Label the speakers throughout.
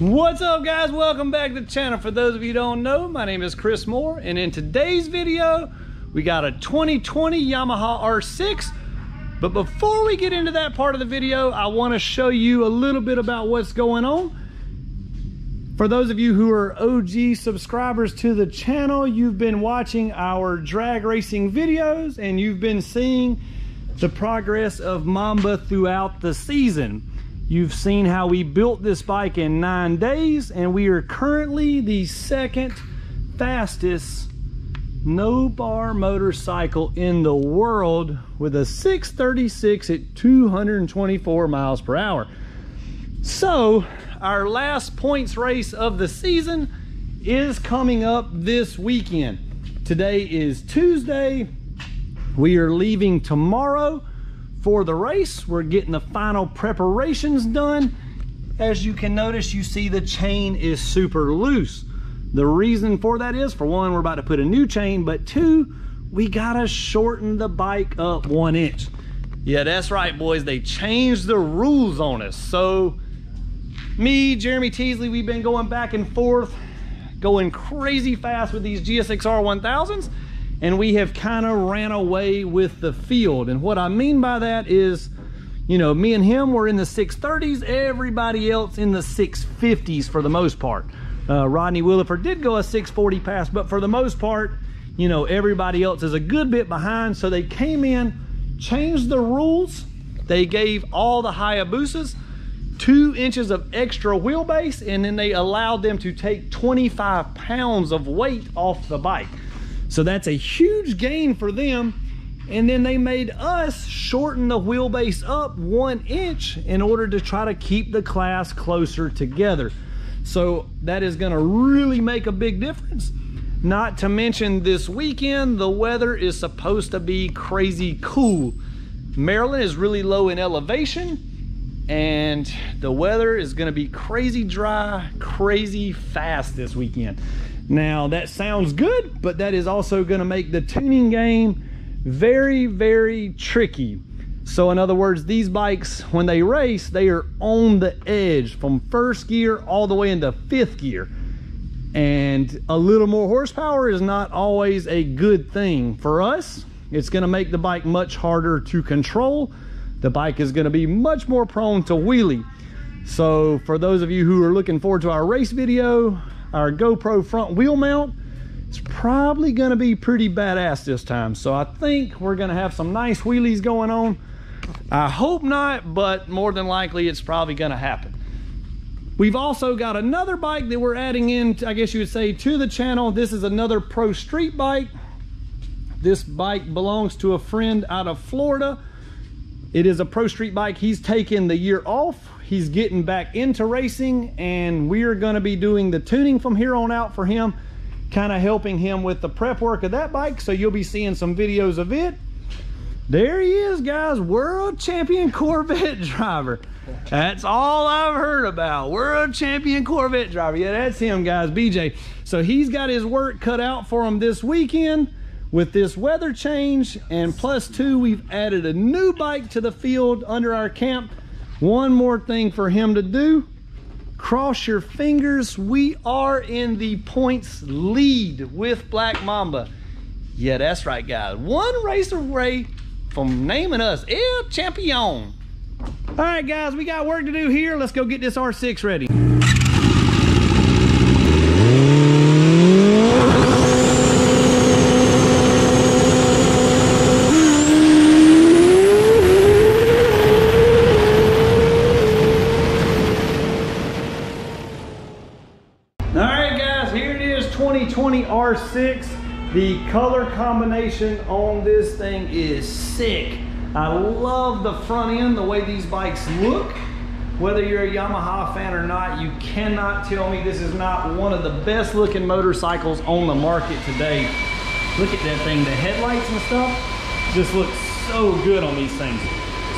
Speaker 1: What's up guys? Welcome back to the channel. For those of you don't know, my name is Chris Moore and in today's video, we got a 2020 Yamaha R6. But before we get into that part of the video, I want to show you a little bit about what's going on. For those of you who are OG subscribers to the channel, you've been watching our drag racing videos and you've been seeing the progress of Mamba throughout the season. You've seen how we built this bike in nine days and we are currently the second fastest no bar motorcycle in the world with a 636 at 224 miles per hour. So our last points race of the season is coming up this weekend. Today is Tuesday. We are leaving tomorrow for the race. We're getting the final preparations done. As you can notice, you see the chain is super loose. The reason for that is, for one, we're about to put a new chain, but two, we gotta shorten the bike up one inch. Yeah, that's right, boys. They changed the rules on us. So me, Jeremy Teasley, we've been going back and forth, going crazy fast with these GSXR 1000s, and we have kind of ran away with the field. And what I mean by that is, you know, me and him were in the 630s, everybody else in the 650s for the most part. Uh, Rodney Williford did go a 640 pass, but for the most part, you know, everybody else is a good bit behind. So they came in, changed the rules. They gave all the Hayabusas two inches of extra wheelbase and then they allowed them to take 25 pounds of weight off the bike. So that's a huge gain for them. And then they made us shorten the wheelbase up one inch in order to try to keep the class closer together. So that is gonna really make a big difference. Not to mention this weekend, the weather is supposed to be crazy cool. Maryland is really low in elevation and the weather is gonna be crazy dry, crazy fast this weekend. Now that sounds good, but that is also gonna make the tuning game very, very tricky. So in other words, these bikes, when they race, they are on the edge from first gear all the way into fifth gear. And a little more horsepower is not always a good thing. For us, it's gonna make the bike much harder to control the bike is going to be much more prone to wheelie. So for those of you who are looking forward to our race video, our GoPro front wheel mount, it's probably going to be pretty badass this time. So I think we're going to have some nice wheelies going on. I hope not, but more than likely it's probably going to happen. We've also got another bike that we're adding in, I guess you would say, to the channel. This is another Pro Street bike. This bike belongs to a friend out of Florida it is a Pro Street bike. He's taken the year off. He's getting back into racing and we are gonna be doing the tuning from here on out for him, kind of helping him with the prep work of that bike. So you'll be seeing some videos of it. There he is, guys, world champion Corvette driver. That's all I've heard about. World champion Corvette driver. Yeah, that's him, guys, BJ. So he's got his work cut out for him this weekend. With this weather change and plus two, we've added a new bike to the field under our camp. One more thing for him to do. Cross your fingers. We are in the points lead with Black Mamba. Yeah, that's right, guys. One race away from naming us El Champion. All right, guys, we got work to do here. Let's go get this R6 ready. R6. The color combination on this thing is sick. I love the front end, the way these bikes look. Whether you're a Yamaha fan or not, you cannot tell me this is not one of the best looking motorcycles on the market today. Look at that thing, the headlights and stuff just looks so good on these things.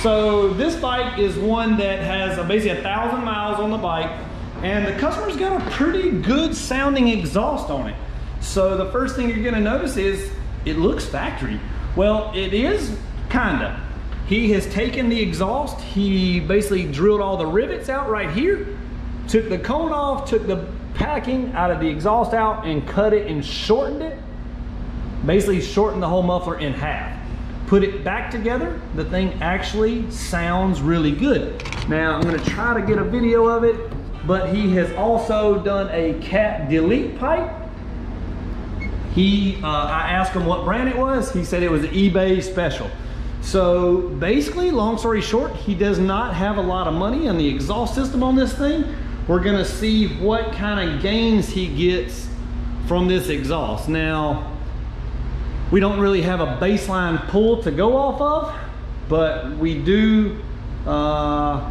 Speaker 1: So this bike is one that has basically a thousand miles on the bike and the customer's got a pretty good sounding exhaust on it. So the first thing you're gonna notice is it looks factory. Well, it is kinda. He has taken the exhaust, he basically drilled all the rivets out right here, took the cone off, took the packing out of the exhaust out and cut it and shortened it. Basically shortened the whole muffler in half. Put it back together, the thing actually sounds really good. Now I'm gonna try to get a video of it, but he has also done a cat delete pipe. He, uh, I asked him what brand it was. He said it was eBay special. So basically, long story short, he does not have a lot of money on the exhaust system on this thing. We're gonna see what kind of gains he gets from this exhaust. Now, we don't really have a baseline pull to go off of, but we do, uh,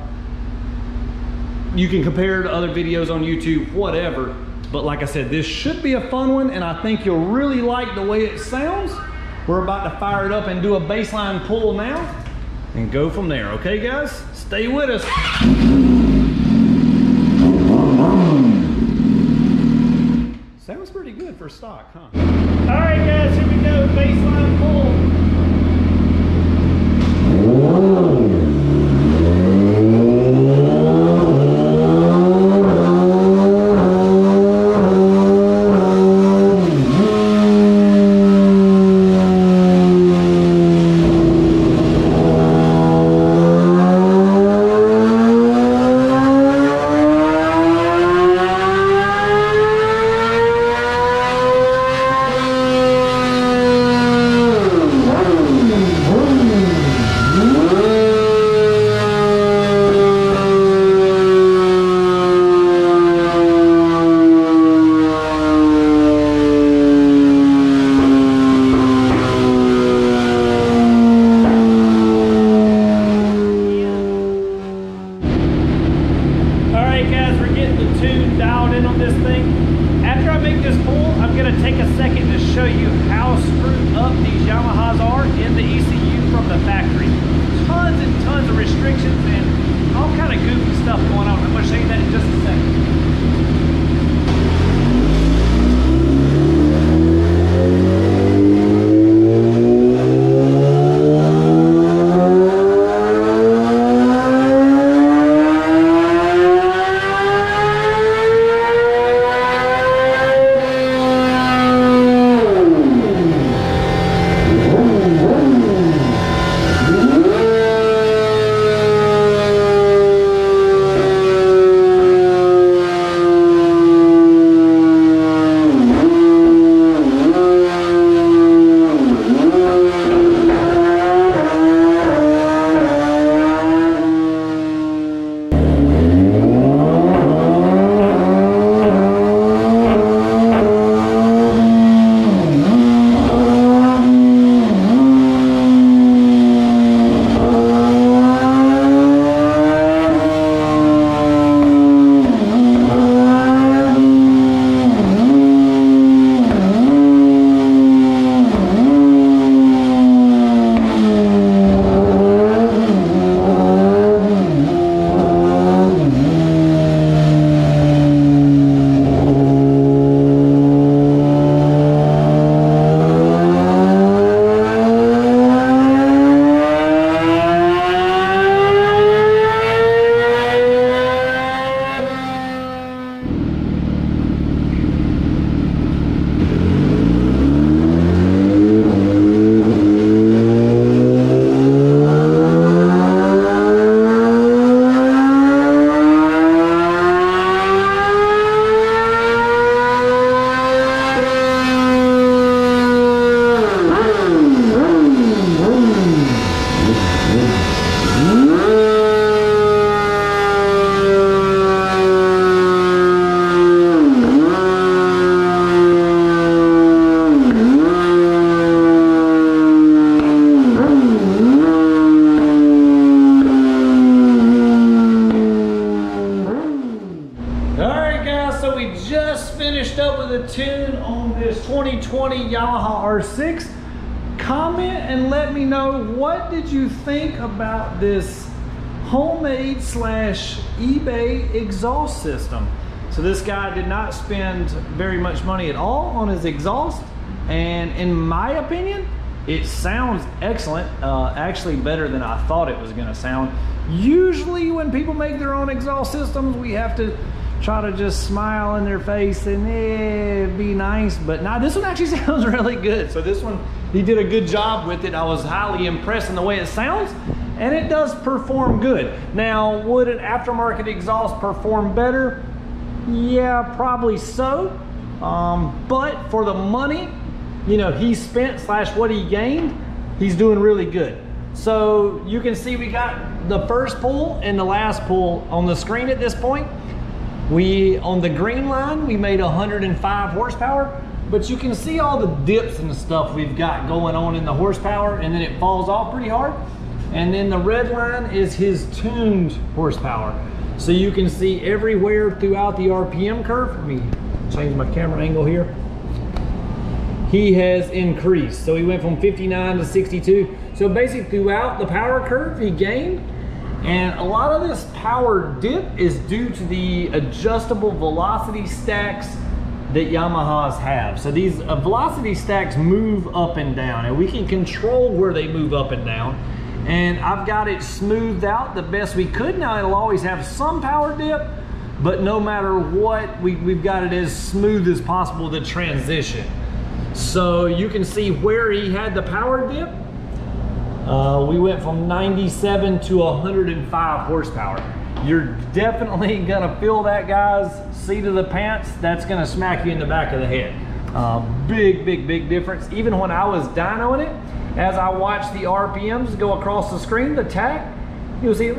Speaker 1: you can compare to other videos on YouTube, whatever. But like I said, this should be a fun one, and I think you'll really like the way it sounds. We're about to fire it up and do a baseline pull now and go from there. Okay, guys? Stay with us. Sounds pretty good for stock, huh? All right, guys, here we go. Baseline pull. Take a second to show you how screwed up these Yamahas are in the ECU from the factory. Tons and tons of restrictions and all kind of goofy stuff going on. I'm gonna show you that in just a second. 2020 Yamaha R6. Comment and let me know what did you think about this homemade slash eBay exhaust system. So this guy did not spend very much money at all on his exhaust. And in my opinion, it sounds excellent. Uh, actually better than I thought it was gonna sound. Usually when people make their own exhaust systems, we have to try to just smile in their face and eh, be nice. But now this one actually sounds really good. So this one, he did a good job with it. I was highly impressed in the way it sounds and it does perform good. Now, would an aftermarket exhaust perform better? Yeah, probably so. Um, but for the money, you know, he spent slash what he gained, he's doing really good. So you can see we got the first pull and the last pull on the screen at this point. We, on the green line, we made 105 horsepower, but you can see all the dips and the stuff we've got going on in the horsepower and then it falls off pretty hard. And then the red line is his tuned horsepower. So you can see everywhere throughout the RPM curve. Let me change my camera angle here. He has increased. So he went from 59 to 62. So basically throughout the power curve, he gained. And a lot of this power dip is due to the adjustable velocity stacks that Yamahas have. So these uh, velocity stacks move up and down and we can control where they move up and down and I've got it smoothed out the best we could. Now it'll always have some power dip, but no matter what, we, we've got it as smooth as possible to transition. So you can see where he had the power dip. Uh, we went from 97 to 105 horsepower. You're definitely gonna feel that, guys. Seat of the pants, that's gonna smack you in the back of the head. Uh, big, big, big difference. Even when I was dynoing it, as I watched the RPMs go across the screen, the tach, you'll see, you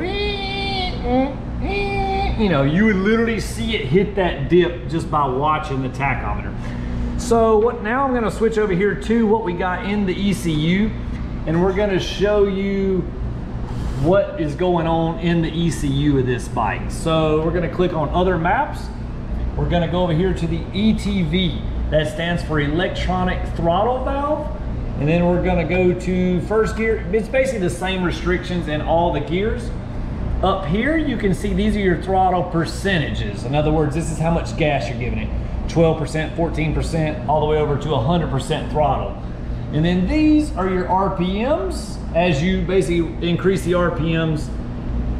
Speaker 1: know, you would literally see it hit that dip just by watching the tachometer. So what now I'm gonna switch over here to what we got in the ECU and we're gonna show you what is going on in the ECU of this bike. So we're gonna click on other maps. We're gonna go over here to the ETV. That stands for electronic throttle valve. And then we're gonna go to first gear. It's basically the same restrictions in all the gears. Up here, you can see these are your throttle percentages. In other words, this is how much gas you're giving it. 12%, 14%, all the way over to 100% throttle. And then these are your RPMs. As you basically increase the RPMs,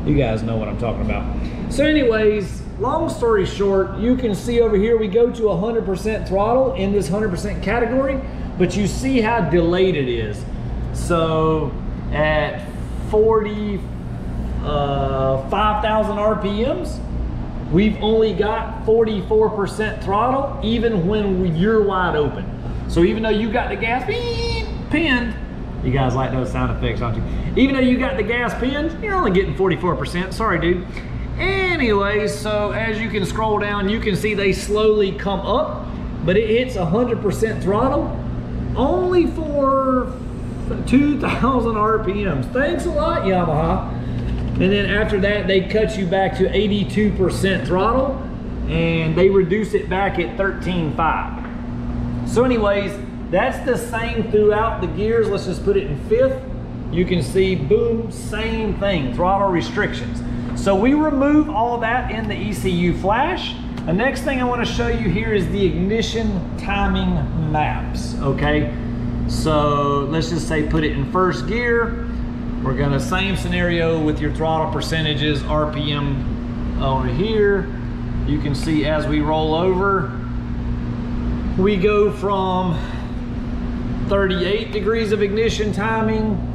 Speaker 1: you guys know what I'm talking about. So anyways, long story short, you can see over here, we go to 100% throttle in this 100% category but you see how delayed it is. So at 40, uh, 5,000 RPMs, we've only got 44% throttle even when you're wide open. So even though you got the gas pinned, you guys like those sound effects, don't you? Even though you got the gas pinned, you're only getting 44%. Sorry, dude. Anyways, so as you can scroll down, you can see they slowly come up, but it hits 100% throttle only for 2,000 RPMs. Thanks a lot, Yamaha. And then after that, they cut you back to 82% throttle and they reduce it back at 13.5. So anyways, that's the same throughout the gears. Let's just put it in fifth. You can see, boom, same thing, throttle restrictions. So we remove all that in the ECU flash. The next thing I want to show you here is the ignition timing maps, okay? So let's just say put it in first gear. We're gonna, same scenario with your throttle percentages, RPM over here. You can see as we roll over, we go from 38 degrees of ignition timing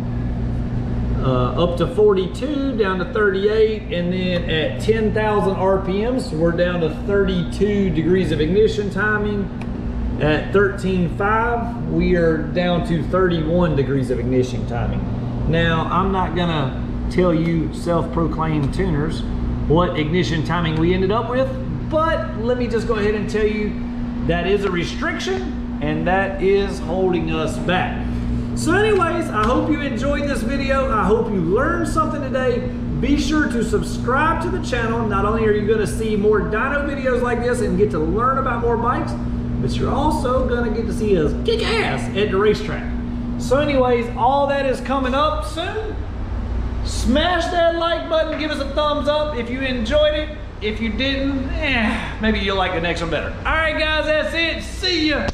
Speaker 1: uh, up to 42, down to 38, and then at 10,000 RPMs, we're down to 32 degrees of ignition timing. At 13.5, we are down to 31 degrees of ignition timing. Now, I'm not gonna tell you self-proclaimed tuners what ignition timing we ended up with, but let me just go ahead and tell you that is a restriction and that is holding us back. So anyways, I hope you enjoyed this video. I hope you learned something today. Be sure to subscribe to the channel. Not only are you gonna see more dyno videos like this and get to learn about more bikes, but you're also gonna get to see us kick ass at the racetrack. So anyways, all that is coming up soon. Smash that like button, give us a thumbs up if you enjoyed it. If you didn't, eh, maybe you'll like the next one better. All right, guys, that's it. See ya.